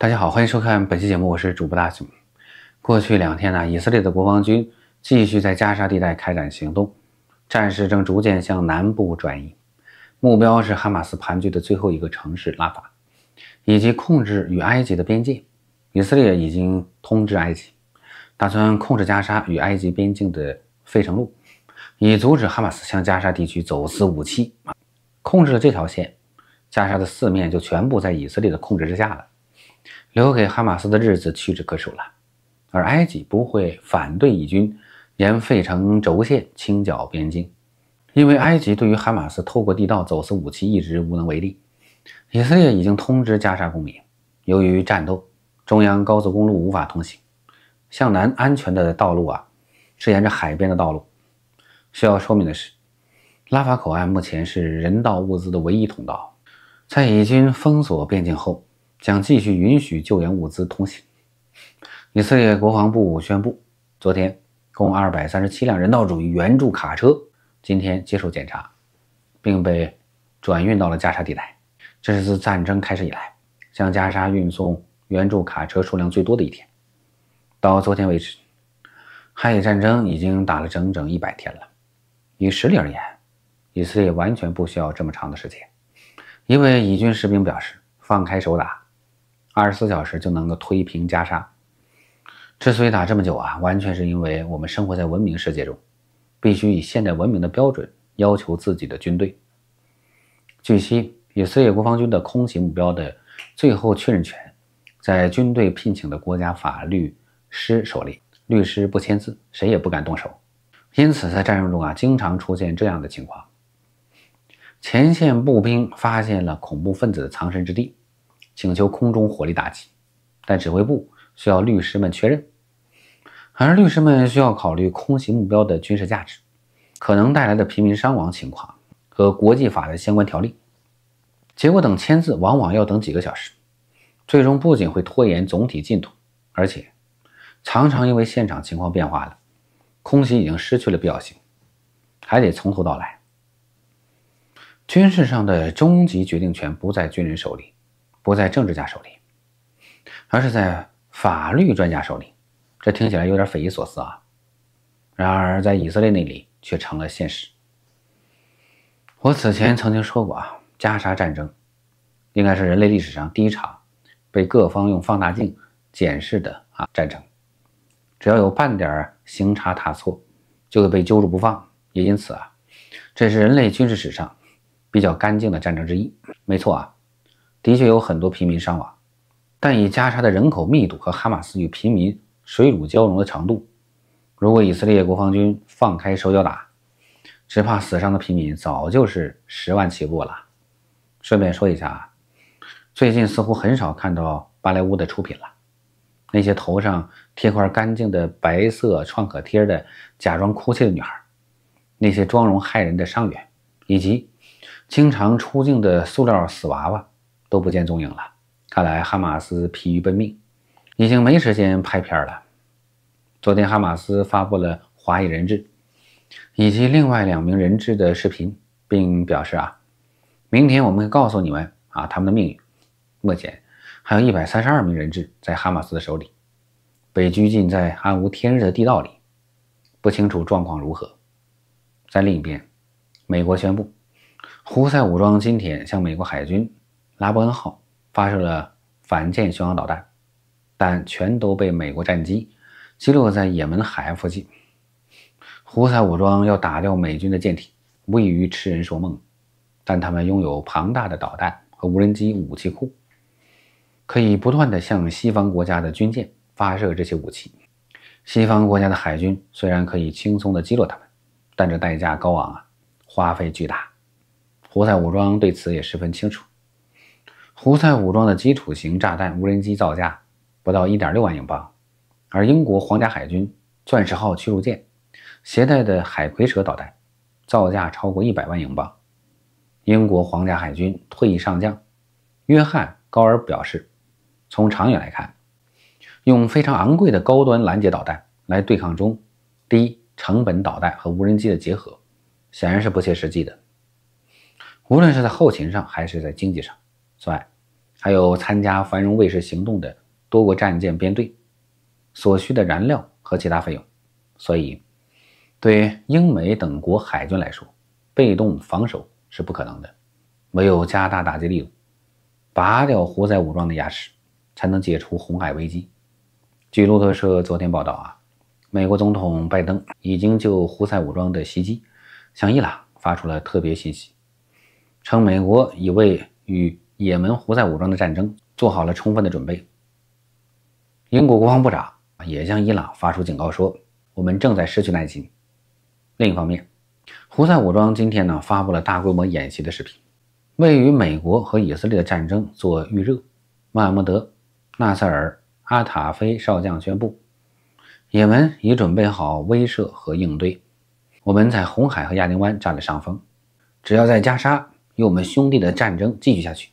大家好，欢迎收看本期节目，我是主播大熊。过去两天呢，以色列的国防军继续在加沙地带开展行动，战事正逐渐向南部转移，目标是哈马斯盘踞的最后一个城市拉法，以及控制与埃及的边界。以色列已经通知埃及，打算控制加沙与埃及边境的费城路，以阻止哈马斯向加沙地区走私武器。控制了这条线，加沙的四面就全部在以色列的控制之下了。留给哈马斯的日子屈指可数了，而埃及不会反对以军沿费城轴线清剿边境，因为埃及对于哈马斯透过地道走私武器一直无能为力。以色列已经通知加沙公民，由于战斗，中央高速公路无法通行，向南安全的道路啊是沿着海边的道路。需要说明的是，拉法口岸目前是人道物资的唯一通道，在以军封锁边境后。将继续允许救援物资通行。以色列国防部宣布，昨天共二百三十七辆人道主义援助卡车今天接受检查，并被转运到了加沙地带。这是自战争开始以来向加沙运送援助卡车数量最多的一天。到昨天为止，哈以战争已经打了整整一百天了。以实力而言，以色列完全不需要这么长的时间。一位以军士兵表示：“放开手打。”二十四小时就能够推平加沙。之所以打这么久啊，完全是因为我们生活在文明世界中，必须以现代文明的标准要求自己的军队。据悉，以色列国防军的空袭目标的最后确认权在军队聘请的国家法律师手里，律师不签字，谁也不敢动手。因此，在战争中啊，经常出现这样的情况：前线步兵发现了恐怖分子的藏身之地。请求空中火力打击，但指挥部需要律师们确认，而律师们需要考虑空袭目标的军事价值、可能带来的平民伤亡情况和国际法的相关条例。结果等签字往往要等几个小时，最终不仅会拖延总体进度，而且常常因为现场情况变化了，空袭已经失去了必要性，还得从头到来。军事上的终极决定权不在军人手里。不在政治家手里，而是在法律专家手里。这听起来有点匪夷所思啊！然而，在以色列那里却成了现实。我此前曾经说过啊，加沙战争应该是人类历史上第一场被各方用放大镜检视的啊战争。只要有半点行差踏错，就会被揪住不放。也因此啊，这是人类军事史上比较干净的战争之一。没错啊。的确有很多平民伤亡，但以加沙的人口密度和哈马斯与平民水乳交融的程度，如果以色列国防军放开手脚打，只怕死伤的平民早就是十万起步了。顺便说一下啊，最近似乎很少看到芭蕾舞的出品了，那些头上贴块干净的白色创可贴的假装哭泣的女孩，那些妆容骇人的伤员，以及经常出镜的塑料死娃娃。都不见踪影了，看来哈马斯疲于奔命，已经没时间拍片了。昨天哈马斯发布了华裔人质以及另外两名人质的视频，并表示啊，明天我们会告诉你们啊他们的命运。目前还有一百三十二名人质在哈马斯的手里，被拘禁在暗无天日的地道里，不清楚状况如何。在另一边，美国宣布，胡塞武装今天向美国海军。拉伯恩号发射了反舰巡航导弹，但全都被美国战机击落在也门海岸附近。胡塞武装要打掉美军的舰艇，无异于痴人说梦。但他们拥有庞大的导弹和无人机武器库，可以不断地向西方国家的军舰发射这些武器。西方国家的海军虽然可以轻松地击落他们，但这代价高昂啊，花费巨大。胡塞武装对此也十分清楚。胡塞武装的基础型炸弹无人机造价不到1.6万英镑，而英国皇家海军钻石号驱逐舰携带的海葵蛇导弹造价超过100万英镑。英国皇家海军退役上将约翰·高尔表示，从长远来看，用非常昂贵的高端拦截导弹来对抗中低成本导弹和无人机的结合，显然是不切实际的。无论是在后勤上还是在经济上。此外，还有参加繁荣卫士行动的多国战舰编队所需的燃料和其他费用，所以对英美等国海军来说，被动防守是不可能的。唯有加大打击力度，拔掉胡塞武装的牙齿，才能解除红海危机。据路透社昨天报道啊，美国总统拜登已经就胡塞武装的袭击向伊朗发出了特别信息，称美国已为与也门胡塞武装的战争做好了充分的准备。英国国防部长也向伊朗发出警告说，我们正在失去耐心。另一方面，胡塞武装今天呢发布了大规模演习的视频。为与美国和以色列的战争做预热，穆罕默德·纳赛尔·阿塔菲少将宣布，也门已准备好威慑和应对。我们在红海和亚丁湾占了上风，只要在加沙与我们兄弟的战争继续下去，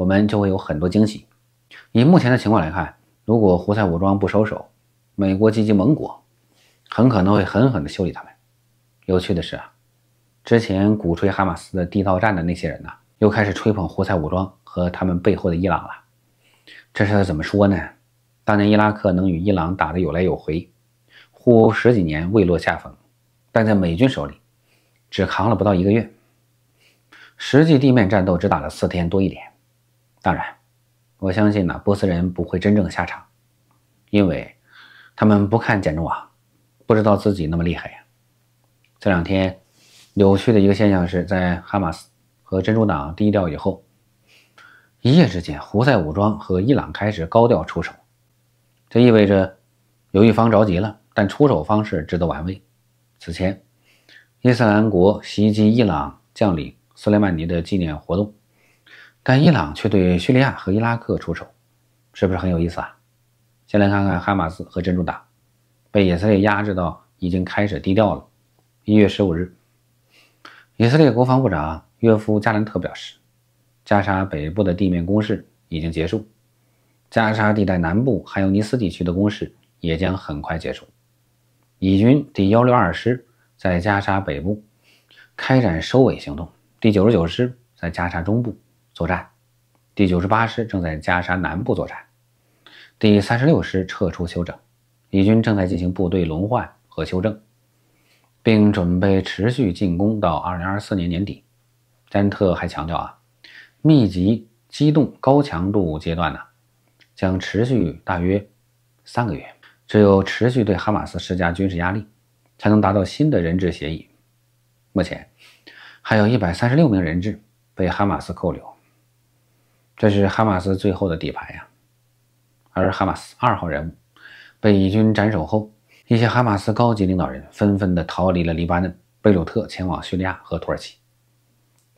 我们就会有很多惊喜。以目前的情况来看，如果胡塞武装不收手，美国及其盟国很可能会狠狠地修理他们。有趣的是啊。之前鼓吹哈马斯的地道战的那些人呢，又开始吹捧胡塞武装和他们背后的伊朗了。这是怎么说呢？当年伊拉克能与伊朗打得有来有回，互殴十几年未落下风，但在美军手里只扛了不到一个月，实际地面战斗只打了四天多一点。当然，我相信呢，波斯人不会真正下场，因为他们不看简中网，不知道自己那么厉害呀。这两天。有趣的一个现象是在哈马斯和珍珠党低调以后，一夜之间，胡塞武装和伊朗开始高调出手。这意味着有一方着急了，但出手方式值得玩味。此前，伊斯兰国袭击伊朗将领苏莱曼尼的纪念活动，但伊朗却对叙利亚和伊拉克出手，是不是很有意思啊？先来看看哈马斯和真主党被以色列压制到已经开始低调了。一月十五日。以色列国防部长约夫·加兰特表示，加沙北部的地面攻势已经结束，加沙地带南部还有尼斯地区的攻势也将很快结束。以军第幺六二师在加沙北部开展收尾行动，第九十九师在加沙中部作战，第九十八师正在加沙南部作战，第三十六师撤出休整。以军正在进行部队轮换和修正。并准备持续进攻到二零二四年年底。詹特还强调啊，密集机动高强度阶段呢，将持续大约三个月。只有持续对哈马斯施加军事压力，才能达到新的人质协议。目前还有一百三十六名人质被哈马斯扣留，这是哈马斯最后的底牌呀。而哈马斯二号人物被以军斩首后。一些哈马斯高级领导人纷纷的逃离了黎巴嫩，贝鲁特前往叙利亚和土耳其。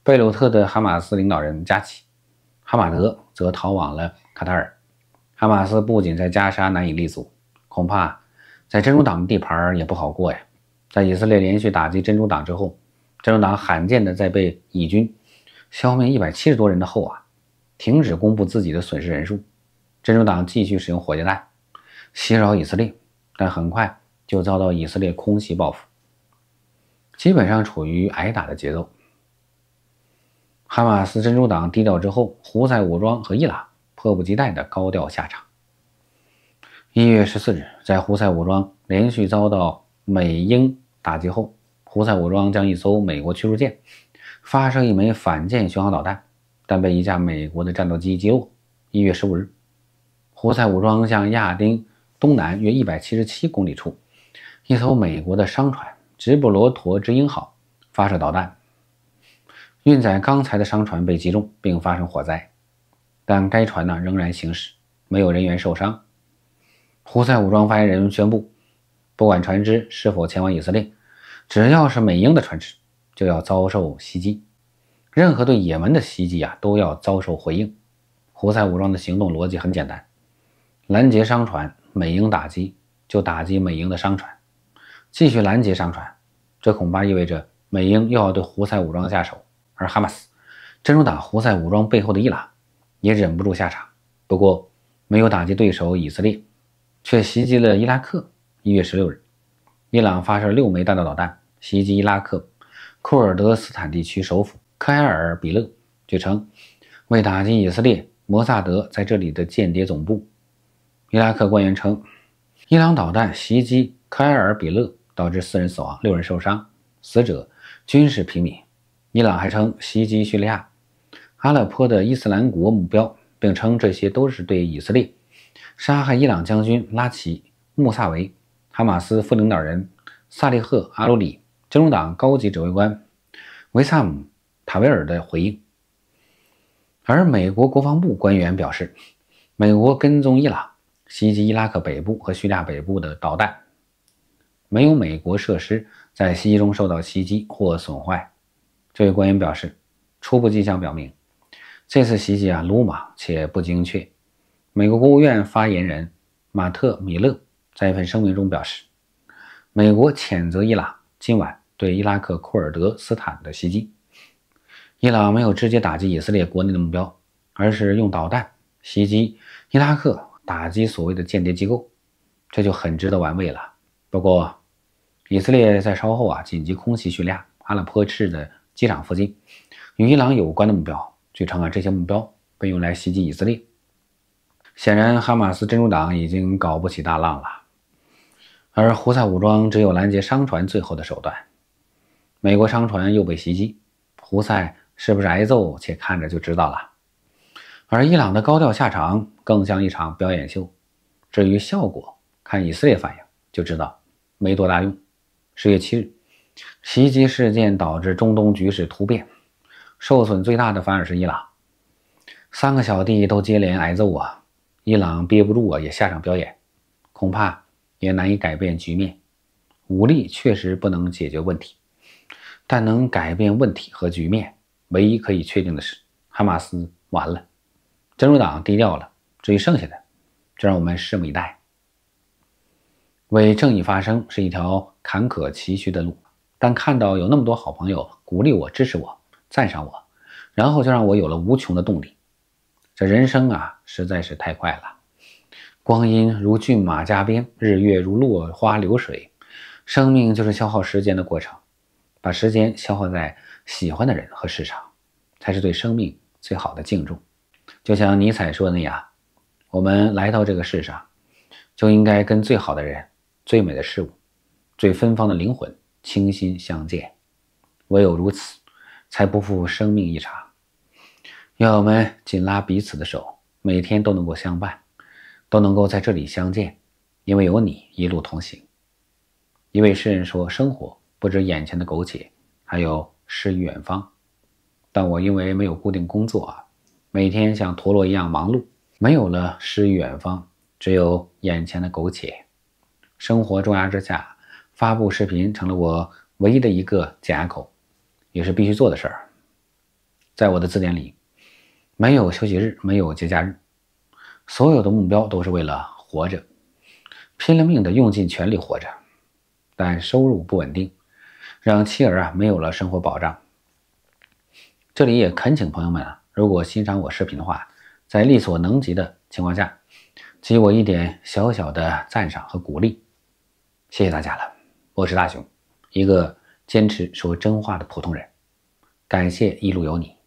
贝鲁特的哈马斯领导人加奇·哈马德则逃往了卡塔尔。哈马斯不仅在加沙难以立足，恐怕在真主党的地盘也不好过呀。在以色列连续打击真主党之后，真主党罕见的在被以军消灭一百七十多人的后啊，停止公布自己的损失人数。真主党继续使用火箭弹袭扰以色列，但很快。就遭到以色列空袭报复，基本上处于挨打的节奏。哈马斯真主党低调之后，胡塞武装和伊朗迫不及待的高调下场。一月十四日，在胡塞武装连续遭到美英打击后，胡塞武装将一艘美国驱逐舰发射一枚反舰巡航导弹，但被一架美国的战斗机击落。一月十五日，胡塞武装向亚丁东南约一百七十七公里处。一艘美国的商船“直布罗陀之鹰号”发射导弹，运载钢材的商船被击中并发生火灾，但该船呢仍然行驶，没有人员受伤。胡塞武装发言人宣布，不管船只是否前往以色列，只要是美英的船只，就要遭受袭击。任何对也门的袭击啊，都要遭受回应。胡塞武装的行动逻辑很简单：拦截商船，美英打击就打击美英的商船。继续拦截商船，这恐怕意味着美英又要对胡塞武装下手，而哈马斯、真主党、胡塞武装背后的伊朗也忍不住下场。不过，没有打击对手以色列，却袭击了伊拉克。一月十六日，伊朗发射六枚弹道导弹袭击伊拉克库尔德斯坦地区首府科埃尔比勒，据称为打击以色列摩萨德在这里的间谍总部。伊拉克官员称，伊朗导弹袭击科埃尔比勒，导致四人死亡，六人受伤，死者均是平民。伊朗还称袭击叙利亚阿勒颇的伊斯兰国目标，并称这些都是对以色列杀害伊朗将军拉齐穆萨维、哈马斯副领导人萨利赫阿鲁里、真主党高级指挥官维萨姆塔维尔的回应。而美国国防部官员表示，美国跟踪伊朗袭击伊拉克北部和叙利亚北部的导弹，没有美国设施在袭击中受到袭击或损坏。这位官员表示，初步迹象表明，这次袭击啊鲁莽且不精确。美国国务院发言人马特·米勒在一份声明中表示，美国谴责伊朗今晚对伊拉克库尔德斯坦的袭击。伊朗没有直接打击以色列国内的目标，而是用导弹袭击伊拉克，打击所谓的间谍机构，这就很值得玩味了。不过，以色列在稍后啊紧急空袭叙利亚阿勒颇市的机场附近与伊朗有关的目标，据称啊这些目标被用来袭击以色列。显然，哈马斯真主党已经搞不起大浪了，而胡塞武装只有拦截商船最后的手段。美国商船又被袭击，胡塞。是不是挨揍，且看着就知道了。而伊朗的高调下场更像一场表演秀，至于效果，看以色列反应就知道，没多大用。十月七日，袭击事件导致中东局势突变，受损最大的反而是伊朗，三个小弟都接连挨揍啊！伊朗憋不住啊，也下场表演，恐怕也难以改变局面。武力确实不能解决问题，但能改变问题和局面。唯一可以确定的是，哈马斯完了，真主党低调了。至于剩下的，就让我们拭目以待。为正义发声是一条坎坷崎岖的路，但看到有那么多好朋友鼓励我、支持我、赞赏我，然后就让我有了无穷的动力。这人生啊，实在是太快了，光阴如骏马加鞭，日月如落花流水，生命就是消耗时间的过程，把时间消耗在。喜欢的人和市场，才是对生命最好的敬重。就像尼采说的那样，我们来到这个世上，就应该跟最好的人、最美的事物、最芬芳的灵魂倾心相见。唯有如此，才不负生命一场。愿我们紧拉彼此的手，每天都能够相伴，都能够在这里相见，因为有你一路同行。一位诗人说：“生活不止眼前的苟且，还有。”诗与远方，但我因为没有固定工作啊，每天像陀螺一样忙碌，没有了诗与远方，只有眼前的苟且。生活重压之下，发布视频成了我唯一的一个减压口，也是必须做的事儿。在我的字典里，没有休息日，没有节假日，所有的目标都是为了活着，拼了命的用尽全力活着，但收入不稳定。让妻儿啊没有了生活保障。这里也恳请朋友们啊，如果欣赏我视频的话，在力所能及的情况下，给我一点小小的赞赏和鼓励，谢谢大家了。我是大雄，一个坚持说真话的普通人。感谢一路有你。